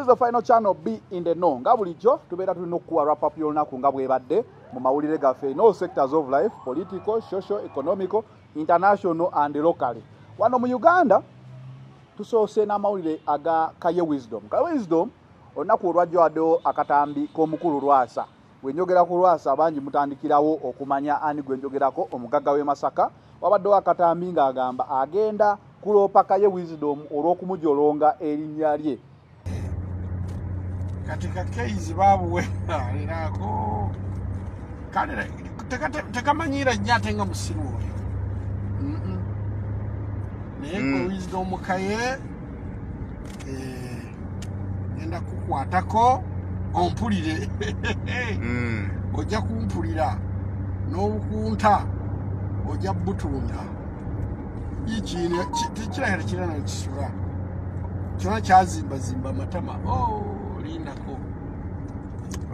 this is the final channel b in the know. Nga bulijjo tubeera tulina okukuwa rapup y'olunaku nga bwebadde mu mawulire gaffe. In all sectors of life political social economical international and locally wano mu uganda tusoose n'amawulire aga kaye wisdom. Kaye wisdom olunaku olwajjo waddewo akatambi k'omukulu lwasa. Bwe njogera ku lwasa bangi mutandikirawo okumanya ani gwe njogerako omugagga w'e masaka. Wabaddewo akatambi ng'agamba agenda kuloopa kaye wisdom olw'okumujolonga erinnya lye kati kakeizi babuwera erako kale tekamanyira nnyo ate nga musiru oyo naye gwe Mm. wisdom kaye eh, genda kukwatako ompulire. Mm. ojja kumpulira n'obukunta ojja butunda. Kiragala kirana nekisula kyona kyazimbazimba amatama Oh, lindako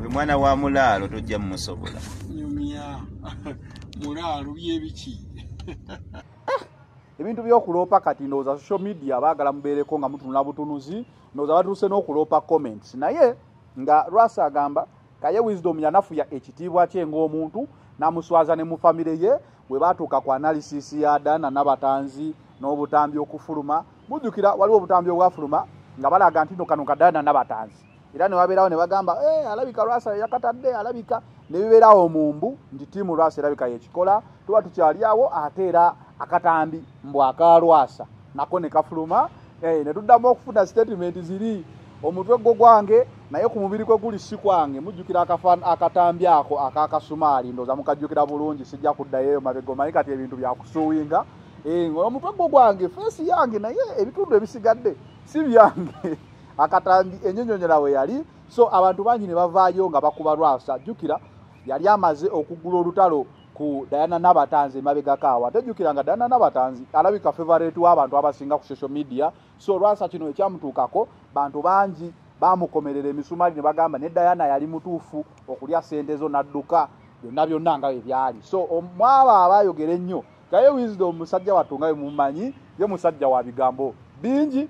oyo mwana wa mulaalo tojja mumusobola nyumya. Mulaalo byebiki ebintu by'okuloopa kati ndowooza social media baagala mubeereko nga mutunula butunuzi ndowooza batuuse n'okuloopa comments. Naye nga lwasa agamba kaye wisdom yanafuya ekitiibwa kye ng'omuntu n'amuswaza ne mu famire ye bwe baatuuka ku analysis ya dana n'abatanzi n'obutambi okufuluma. Mujjukira waliwo obutambi obwafuluma nga balaga nti no kano kadana n'abatanzi era ne wabeerawo ne bagamba "Eh, alabika lwasa yakatadde alabika. Ne bibeerawo mu mbu nti tiimu lwasa erabika yekikola tuba tukyali awo ate era akatambi mbw akalwasa nako ne kafuluma eh, ne tuddamu okufuna statement ziri omutwe gwo gwange naye ku mubiri gwe guli si kwange mujjukira akatambi ako akakasumaali ndooza mukajjukira bulungi sijja kuddayoeyo mabega omanyi kati ebintu byakusuuwinga Eh, omutwe gwo gwange feesi yange naye ebitundu ebisigadde si byange akatambi ennyonyonyola we yali. So abantu bangi ne bavaayo nga bakuba lwasa. Jjukira yali amaze okuggula olutalo ku dayana nabatanzi emabegakaawo ate jjukira nga dayana nabatanzi alabika favorate w'abantu abasinga ku social media. So lwasa kino ekyamutuukako bantu bangi bamukomerera emisumaali ne bagamba ne dayana yali mutuufu okulya sente zo n'adduka byonna byonna nga bwe byali. So omwabo abayogera ennyo gaye wisdom musajja wattu nga bwe mumanyi ye musajja wa bigambo bingi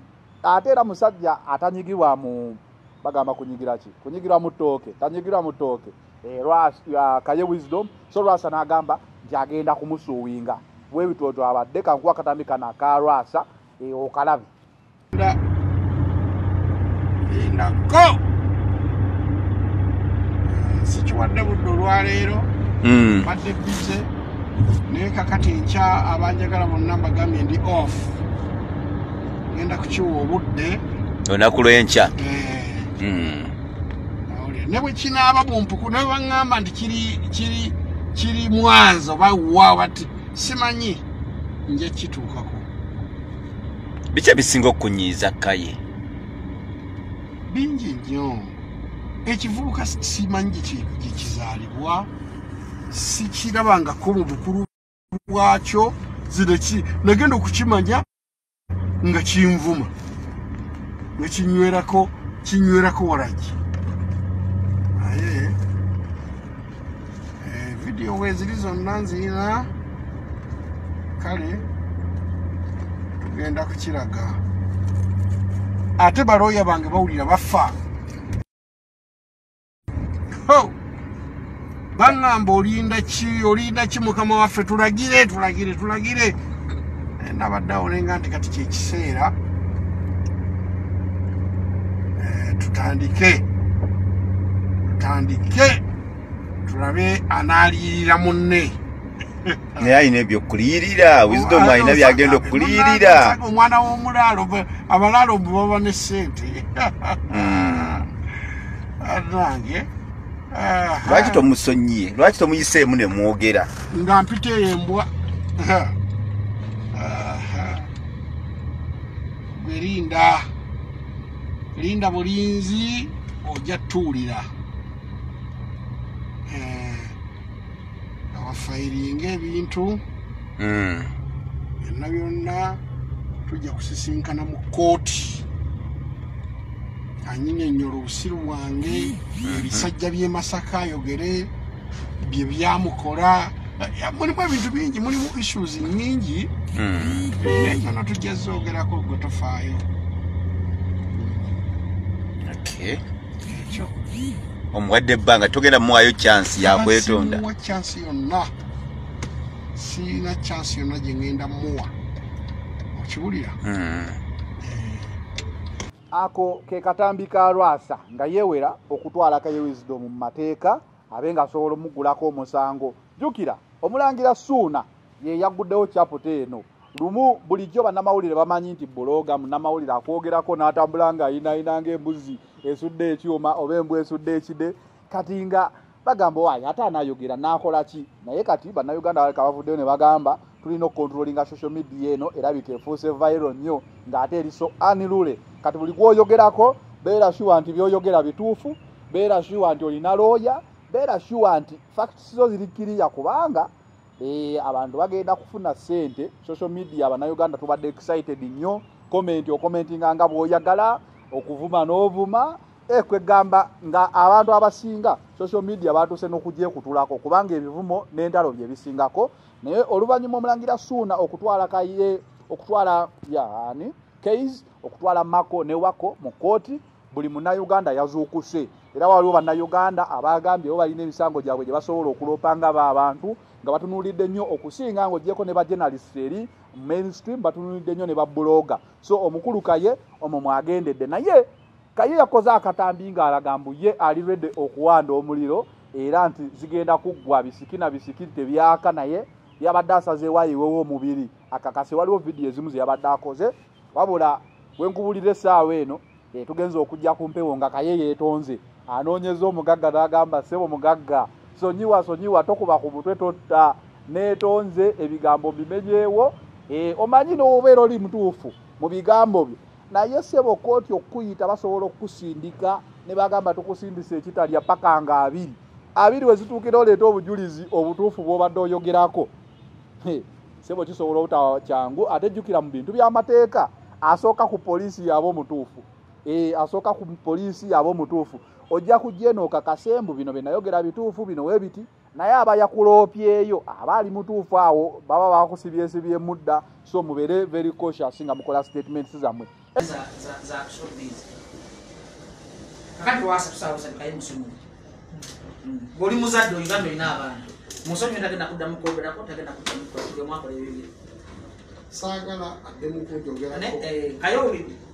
ate era musajja atanyigirwa mu bagamba kunyigira ki? Kunyigirwa mu ttooke tanyigirwa mu ttooke. Eh, kaye wisdom so lwasa n'agamba nti agenda kumusuuwinga. Bwebitwoto abadde kankuwa akatambi kano aka lwasa eh, okalabe. Nda- lindako Eh, sikiwadde budde olwaleero Mm. badde bize naye kakati nkya abanjagala bonna mbagambye ndi off genda kukiwa obudde. Olunaku lw'enkya. Eh, Mm. awulira. ne bwe kinaaba bumpuku ne baŋŋamba nti kiri kiri kiri mwanza oba wa bati simanyi nja kituukako. Biki ebisinga okukunyiiza kaye bingi nnyo. Ekivubuka si- simanyi giki- gyekizaalibwa sikirabangako mu bukulu bwakyo zino nagenda okukimanya nga kinvuma nga kinywerako kinywerako walagi naye eh, vidiyo weeziri zonna nzirina. Kale tugenda kukiraga. Ate balooya bange bawulira bafa. Ho! baŋŋamba olinda ki olinda ki mukama waffe? Tulagire tulagire tulagire nabadde awo nenga nti kati kyekiseera Eh, tutandike. Tutandike. Tulabe anaaliyirira munne. Naye alina ebyokuliyirira wisdom alina byagenda okuliyirira. omwana w'omulaalo ba- abalaalo mbu baba ne sente Mm. nange lwaki tomusonyiye? Lwaki tomuyiseemu ne mwogera? nga mpita eyo embwa gwe linda bulinzi ojja tuwulira. Awafayiringa ebintu Mm. byonna byonna tujja kusisinkana mu kooti anyinyonnyola obusiru bwange ebisajja by'e masaka ayogere bye byamukola Eh, mulimu ebintu bingi mulimu issues nyingi Mm. zonna tujja zoogerako gwe tofaayo. Ekyo. Omuwadde ebbanga togenda muwaayo chansi yakwetonda simuwa chansi yonna siina chansi yonna gye ŋŋenda muwa okiwulira? Mm. ako ke katambi ka lwasa nga yeewera okutwala kaye wisdom mu mateeka abe nga asobola omugulako omusango. Jjukira omulangira suuna ye yagguddewo caputa eno. Lumu bulijjo bannamawulire bamanyi nti buloga munnamawulire akwogerako n'atambula nga ayinaayinanga embuzi esudde ekyuma oba embu esudde ekide. Kati nga bagamba waayi ate anaayogera n'akola ki? Naye kati bannayuganda baleka bavuddeyo ne bagamba tulina okukontrolinga social media eno erabika efuuse viral nnyo ng'ate eri so anirule kati buli gwoyogerako beera shuwa nti byoyogera bituufu beera shuwa nti olina looya beera shuwa nti facts zo zirikkiriya kubanga eh, abantu bagenda kufuna ssente social media abannayuganda tubadde excited nnyo komenti okomentinga nga bw'oyagala okuvuma n'ovuma ekwegamba nga abantu abasinga social media batuuse n'okugyekutulako kubanga ebivumo n'entalo bye bisingako. Naye oluvannyuma omulangira suuna okutwala kaye okutwala yaani case okutwala mako ne wako mu kooti buli munnayuganda yazuukuse era waliwo bannayuganda abagambye bo balina emisango gyabwe gye basobola okulopanga ba abantu nga batunuulidde nnyo okusinga ng'ogyeko ne bajournalist eri mainstream batunuulidde nnyo ne babuloga so omukulu kaye omwo mwagendedde. Naye kaye yakoze akatambi ng'alaga mbu ye ali redde okuwanda omuliro era nti zigenda kuggwa bisiki na bisiki tebyaka naye yabadde asazeewo ayiwewo omubiri. Akakase waliwo vidiyo ezimu ze yabadde akoze wabula wenkubulira essaawa eno tugenza okujja ku mpewo nga kaye yeetonze anoonyeza omugagga n'agamba sebo mugagga sonyiwa sonyiwa tokuba ku mutwe totta neetonze ebigambo bimenyeewo eh, omanyi n'obeera oli mutuufu mu bigambo byo naye sebo kooti okukuyita basobola okukusindika ne bagamba tukusindisa ekitalya paka nga abiri abiri we zituukira oleeta obujulizi obutuufu bw'obadde oyogerako. Sebo kisobola obutawa kyangu ate jjukira mu bintu by'amateeka. Asooka ku poliisi yaba omutuufu. E, asooka ku poliisi yaba omutuufu ojja kujja eno okakasembu bino byenayogera bituufu bino webiti naye aba yakuloopyeyo aba ali mutuufu awo baba bakusibyesibye mudda so mubeere very cautious nga mukola statements zammwe. Kakati wasa tusaabusa kaye musimu. Ng'oli muzadde uganda olina abantu. Musonyiwe tagenda kuddamu kwogerako tagenda kuddamu kwogerako mwakola ebibiri saagala addemu kunjogerako kaye owulidde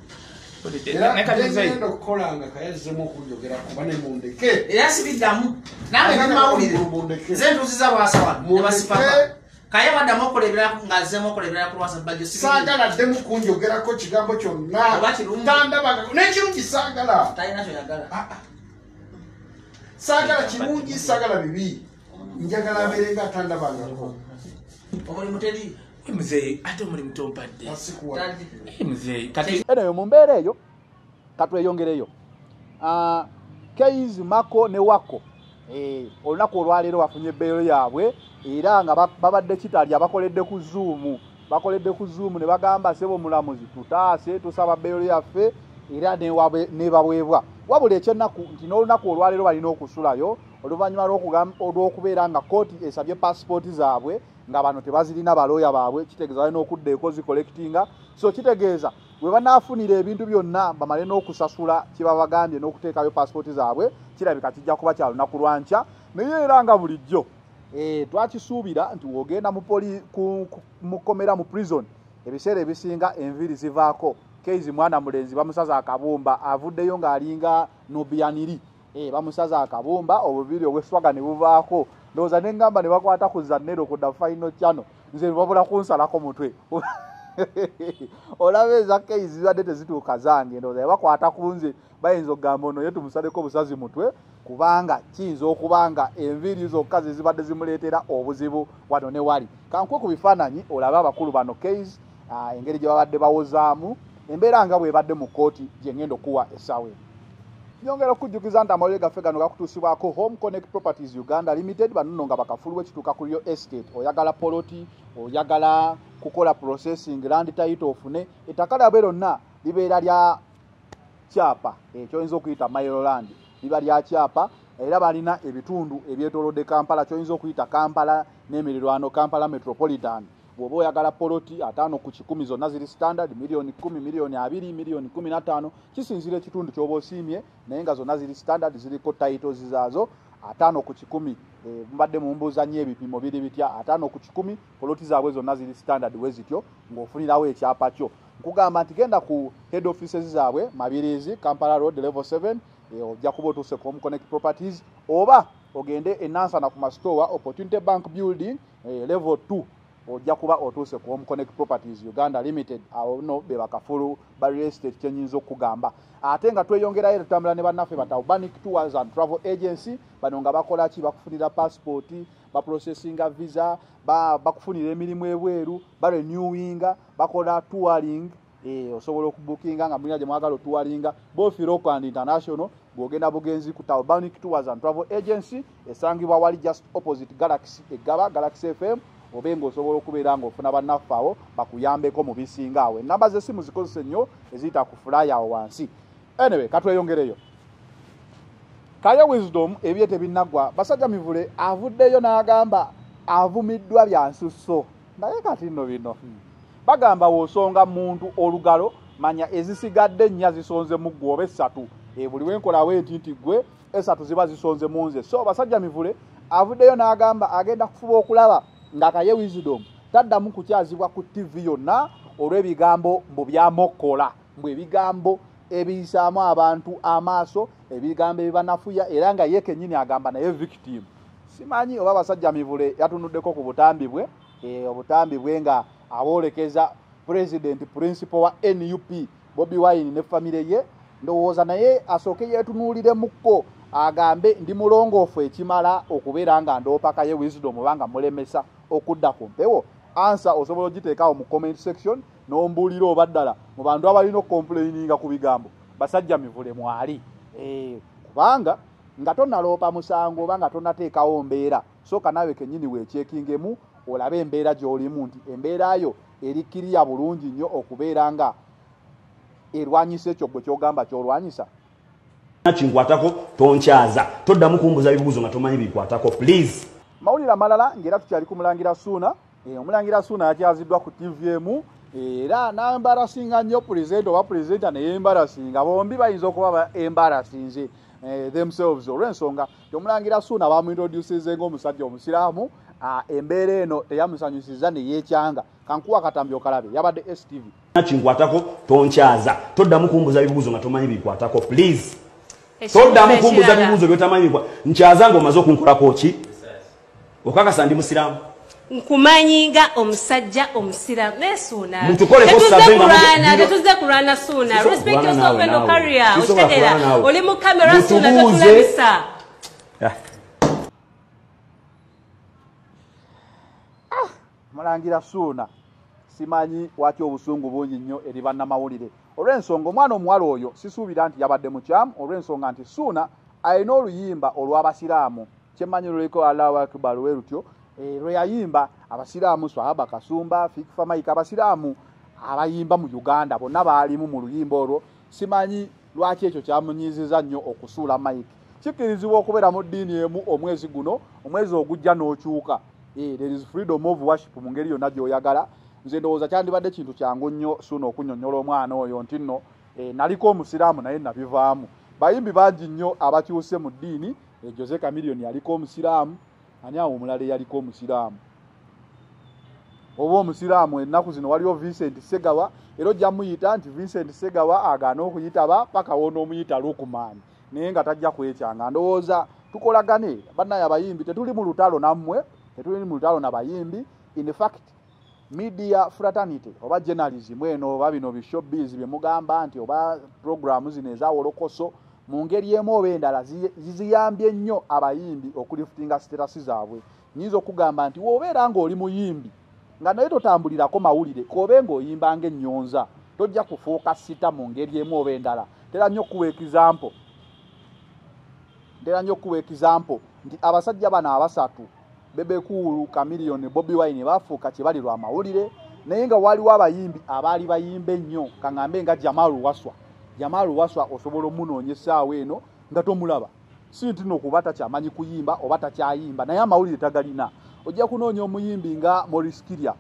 genda okukolanga kayazzemu okunjogera kuba ne mundeke era sibiddamu nawe bimawulire mundeke ze ntuuziza lwasa wano ne Mundeke. basipapa kaye baddamu okukola ebirala ng'azzemu okukola ebirala ku lwasa bajjo saagala addemu kunjogerako kigambo kyonna. Tandabanga nekirungi saagala. Talina kyoyagala. Ah, ah. saagala kirungi saagala bibi. Njagala abeere nga atandabangako omulimu teri muzeeyi ate omulimu tompadde muzeeyi kati eno yo mu mbeera eyo katweyongereyo Ah, keis mako ne wako. Eh, olunaku olwaleero bafunye ebbeero yaabwe era nga ba- babadde kitalya bakoledde ku zuumu bakoledde ku zuumu ne bagamba sebo mulamuzi tutaase tusaba bbeero yaffe era newabe- nebabwebwa wabula ekyennaku nti n'olunaku olwaleero balina okusulayo oluvannyuma olw'okubeera nga kooti esabye paasipooti zaabwe nga bano tebazirina balooya baabwe kitegeeza balina okuddeeko zikolekitinga so kitegeeza bwe banaafunira ebintu byonna bamale n'okusasula kyebabagambye n'okuteekayo paasipooti zaabwe kirabika kijja kuba kya lunaku lwankya naye era nga bulijjo eh, twakisuubira nti wogenda mu poli- ku- ku- mu kkomera mu prison ebiseera ebisinga enviiri zivaako keizi mwana mulenzi bamusaza akabumba avuddeyo ng'alinga nubiyaniri eh, bamusaza akabumba obubiri obweswaga ne buvaako. Ndowooza neŋŋamba ne bakwata ku zannero ku dafaino kyano nze babula kunsalako mutwe. Olaba eza keizi zibadde tezituuka zange ndowooza yabakwata ku nze. Bayinza okugamba ono ye tumusaleko obusazi mutwe kubanga kiyinza okuba nga enviiri zokka ze zibadde zimuleetera obuzibu wano ne wali. Kankwe ku bifaananyi olabe abakulu bano case ah, engeri gye babadde bawozaamu embeera nga bwebadde mu kooti gye ngenda okuwa essaawa eno. Nyongera okujjukiza nti amawulire gaffe gano gakutuusibwako home connect properties uganda limited banono nga bakafulu ekituuka ku real estate. Oyagala poloti oyagala kukola processing land title ofune ettaka lyabwe lyonna libeera lya kyapa ekyoyinza okuyita mailoland liba lya kyapa era balina ebitundu ebyetolodde kampala kyoyinza okuyita kampala n'emirirwano kampala metropolitan bw'oba oyagala poloti ataano ku kikumi zonna ziri standard miliyoni kumi miliyoni abiri miliyoni kumi na ttaano kisinzira ekitundu ky'oba osiimye naye nga zonna ziri standard ziriko titles zaazo ataano ku kikumi. Eh, mbadde mumbuuza nnyo ebipimo biri bitya ataano ku kikumi poloti zaabwe zonna ziri standard we zityo ng'ofunirawo ekyapa kyo. Nkugamba nti genda ku head offices zaabwe mabirizi kampala road level 7 eh, ojja kuba otuuse ku homeconnect properties oba ogende enansana ku mastowa opportunity bank building eh, level 2 ojja kuba otuuse ku homeconnect properties uganda limited awo no be bakafulu ba real estate kyenyinza okugamba ate nga tweyongerayo tutambula ne bannaffe bata urbanic tours and travel agency bano nga bakola ki? Bakufunira passport baprocessinga visa ba- bakufunira emirimu ebweru barenewinga bakola touring eh, osobola okubukinga nga mulina gye mwagala otuwalinga both local and international bw'ogenda bugenzi ku Urbanic tours and travel agency esangibwa wali just opposite galaxy egaba galaxy fm obe ng'osobola okubeera ng'ofuna bannaffe awo bakuyambeko mu bisinga awo. Enamba z'essimu zikozese nnyo eziyita ku fulaya awo wansi. Anyway katweyongereyo. Kaya wisdom ebye tebinnagwa. Basajja mivule avuddeyo n'agamba avumiddwa bya nsusso. Naye kati nno bino. Bagamba w'osonga muntu olugalo manya ezisigadde nnya zisonze mu ggwe oba essatu. E buli wenkolawo eti nti gwe esatu ziba zisonze mu nze. So basajja mivule avuddeyo n'agamba agenda kufuba okulaba nga kaye wisdom. Taddamu kukyazibwa ku tv yonna olw'ebigambo mbu byamokkola mbw ebigambo ebiyisaamu abantu amaaso ebigambo ebibanafuya era nga ye kennyini agamba naye victim. Simanyi oba basajja mivule yatunuddeko ku butambi bwe? Eh, obutambi bwe nga abwolekeza president principal wa nup bobi wine ne famire ye ndowooza naye asooke yeetunuuliremukko agambe ndi mulongoofu ekimala okubeera nga ndoopaka ye wisdom obanga mulemesa okudda ku mpewo. Ansa osobola ogiteekawo mu comment section n'ombuulira oba ddala mu bantu abalina okomplaininga ku bigambo. Basajja mivule mwali. Eh, kubanga nga tonaloopa musango oba nga tonateekawo mbeera sooka naawe kennyini weekyekingemu olabe embeera gy'olimu nti embeera yo erikkiriya bulungi nnyo okubeera nga erwanyisa ekyo gwe kyogamba kyolwanyisa. Kinkwatako tonkyaza. Toddamu kumbuza bibuuzo nga tomanyi bikwatako. Please mawulire amalala ng'era tukyali ku mulangira suuna Eh, omulangira suuna yakyaziddwa ku tvm era nambarasinga nnyo pulezidenti oba pulezidenta neyembarasinga bombi bayinza okuba ba embarasinze eh, themselves. Olw'ensonga omulangira suuna bamuintrodusize ngaomusajja omusiraamu ah, embeera eno teyamusanyusiza neyekyanga kankuwa katambi okalabe yabadde stv kinkwatako tonkyaza toddamu kumbuza bibuuzo nga tomanyi bikwatako please. Toddamu kumbuza bibuuzo byotamanyi nkyaza nga omaze okunkolako ki okakasa ndi musiraamu. Nkumanyi nga omusajja omusiramu naye suuna Mutukoleko Tetuze save nga kulwana suuna. Respect yourself and career naawe. oli mu kamera suuna tetulabisa Ah, mulangira suuna. Simanyi waki obusungu bungi nnyo eri bannamawulire. Olw'ensonga omwana omuwala oyo sisuubira nti yabadde mukyamu olw'ensonga nti suuna alina oluyimba olw'abasiraamu kyemmanyi luliko allahu akibar we lutyo eh, lwe yayimba abasiraamu swahaba kasumba fikfa maika abasiraamu abayimba mu uganda bonna baalimu mu luyimba olwo. Simanyi lwaki ekyo kyamunyiiziza nnyo okusuula mike kikkirizibwa okubeera mu ddiini emu omwezi guno omwezi ogujja n'okyuka. Eh, there is freedom of worship mu ngeri yonna gy'oyagala. Nze ndowooza kyandibadde kintu kyangu nnyo suuna okunyonnyola omwana oyo nti nno eh, naliko omusiraamu naye nabivaamu. Bayimbi bangi nnyo abakyuse mu ddiini jose kamiliyoni yaliko omusiraamu ani awo omulala eyaliko omusiraamu? Oba omusiraamu ennaku zino waliwo vincent segawa era ojja muyita nti vincent segawa agaana okuyitaba paka wona omuyita lukumaani naye nga tajja kwekyanga. Ndowooza tukolagane bannaye abayimbi tetuli mu lutalo nammwe tetuli mu lutalo nabayimbi in fact media fraternity oba journalism eno oba bino bishowbiz bye mugamba nti oba programu zino ezawolokoso mu ngeri emu oba endala zi- ziziyambye nnyo abayimbi okulifutinga siterasi zaabwe. Nyinza okugamba nti wobeera ng'oli muyimbi nga naye totambulirako mawulire kobe ng'oyimba ng'ennyonza tojja kufuuka sita mu ngeri emu oba endala. Tera nnyo okuwa ekizampo ntera nnyo okuwa ekizampo nti abasajja bano abasatu bebekuulu kamiliyoni bobi wine bafuuka kye bali lwa mawulire naye nga waliwo abayimbi abaali bayimba ennyo kaŋŋambe nga jamalu waswa jamalu waswa osobola omunoonya essaawa eno nga tomulaba. Si nti no kuba takyamanyi kuyimba oba takyayimba naye amawulire tagalina. Ojja kunoonya omuyimbi nga moris kiria.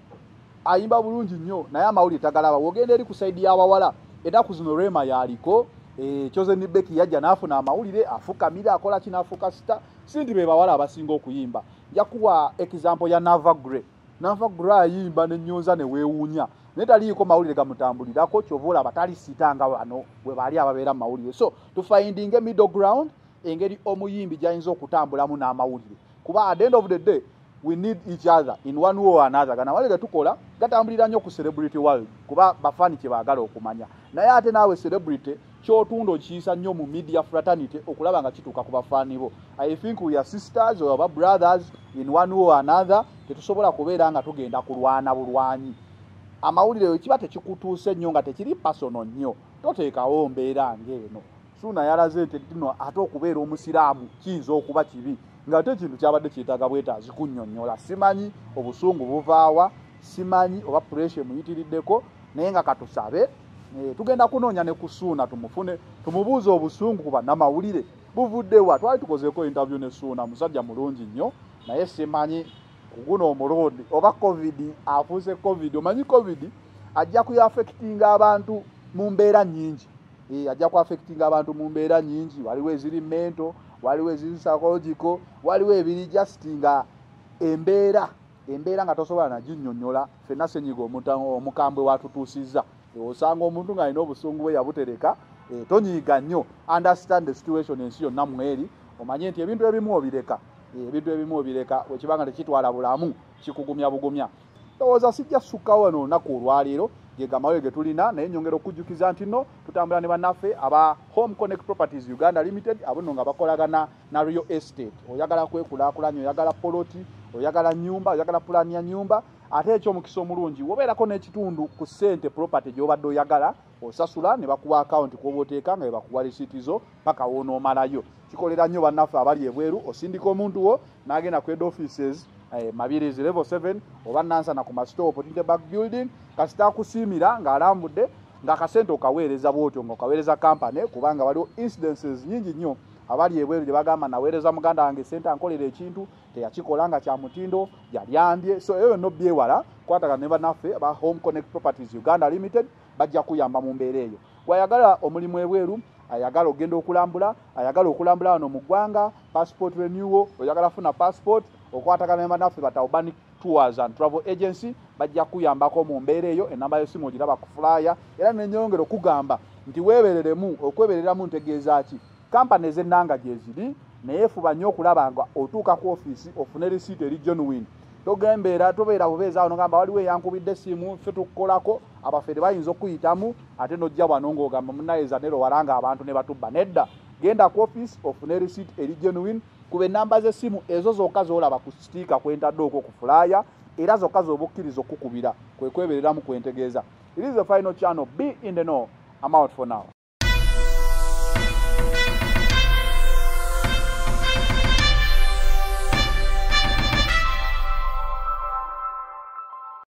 Ayimba bulungi nnyo naye amawulire tagalaba. Wogenda eri ku saidi y'abawala ennaku zino rema yaliko eh, chosen beki yajja n'afuna amawulire afukamira akola kinaafuka sita sinti be bawala abasinga okuyimba. Njakuwa example ya nava gre nava gre ayimba nenyonza neweewuunya naye taliiko mawulire gamutambulirako kyova olaba talisitanga wano bwe baali ababeera mu mawulire. So tufindinge middle ground engeri omuyimbi gyayinza okutambulamu n'amawulire. Kuba at the end of the day we need each other in one way or another. Gana wale getukola gatambulira nnyo ku celebrity world kuba bafaani kye baagala okumanya. Naye ate naawe celebrity kyotunda okiyisa nnyo mu media fraternity okulaba nga kituuka ku bafaani bo. I think we are sisters or aba brothers in one way or another tetusobola kubeera nga tugenda kulwana bulwanyi amawulire kiba tekikutuuse nnyo nga tekiri pasono nnyo. Toteekawo mbeera ngaeno suuna yalaze nti tino ate okubeera omusiraamu kiyinza okuba kibi. Ng'ate ekintu kyabadde kyetaaga bwetaazi kunnyonnyola. Simanyi obusungu buvaawa simanyi oba puresha emuyitiriddeko naye nga katusabe Eh, tugenda kunoonya ne kusuuna tumufune tumubuuze obusungu ku bannamawulire. Buvuddewa twali tukozeeko interview ne suuna musajja mulungi nnyo naye simanyi kuguno omulundi oba covid afuuse covid omanyi covid ajja kuyaffectinga abantu mu mbeera nnyingi. Eh, ajja kuaffectinga abantu mu mbeera nnyingi. Waliwo eziri mento waliwo eziri psychological waliwo ebiri just nga embeera embeera nga tosobola naginnyonnyola fenna senyiga omukambwe watutuusizza. Osanga omuntu ng'alina obusungu bwe yabutereka eh, tonyiiga nnyo. Understand the situation ensi yonna mweri. Omanye nti ebintu ebimu obireka. Eh, ebintu ebimu obireka wekibanga tekitwala bulamu kikugumya bugumya. Ndowooza sijja ssukkawo wano olunaku olwaleero ge gamawe ge tulina naye nyongera okujjukiza nti nno tutambula ne bannaffe aba home connect properties uganda limited abo nno nga bakolagana na real estate. Oyagala kwekulaakulanya oyagala poloti oyagala nyumba oyagala pulaani ya nyumba ate ekyomukisa omulungi wobeerako n'ekitundu ku ssente property gy'obadde oyagala osasula ne bakuwa akawunti kwoba oteeka nga bebakuwa lisiti zo paka woonoomalayo kikolera nnyo bannaffe abali ebweru osindika omuntu wo n'agenda ku head offices eh, mabirizi level 7 oba nansana ku masitore opportunity back building kasita akusiimira ng'alambudde ng'akasente okaweereza bwotyo ng'okaweereza kampany kubanga waliwo incidences nyingi nnyo. Abali ebweru gye bagamba naweereza muganda wange sente ankolera ekintu teyakikola nga kya mutindo yalyambye so eyo yonna obyewala kwatagana ne bannaffe aba home connect properties uganda limited bajja kuyamba mu mbeera eyo. Gwayagala omulimu ebweru ayagala okgenda okulambula ayagala okulambula wano mu ggwanga passport renewal oyagala funa passport okwatagana ne bannaffe bataubani tours and travel agency bajja kuyambako mu mbeera eyo enamba yosimu ogiraba ku fulaya era nenyongera okugamba nti weebereremu okwebereramu ntegeeza ki? Kampani ez'ennanga gye ziri naye fuba nnyo okulaba nga otuuka ku ofiisi ofune risiiti eri genuine togembeera tobeera bubeeza wano gamba waliwo eyankubidde essimu ffe tukukolako abafere bayinza okuyitamu ate nojja wano ng'ogamba munayeza nero walanga abantu ne batubba nedda. Genda ku ofiisi ofune risiiti eri genuine kuba ennamba z'essimu ezo zokka zolaba ku sitiika kwentadde okwo ku fulaya era zokka zoba okkiriza okukubira kwe kwebereramu kwentegeeza. The final channel. Be in the know. I'm out for now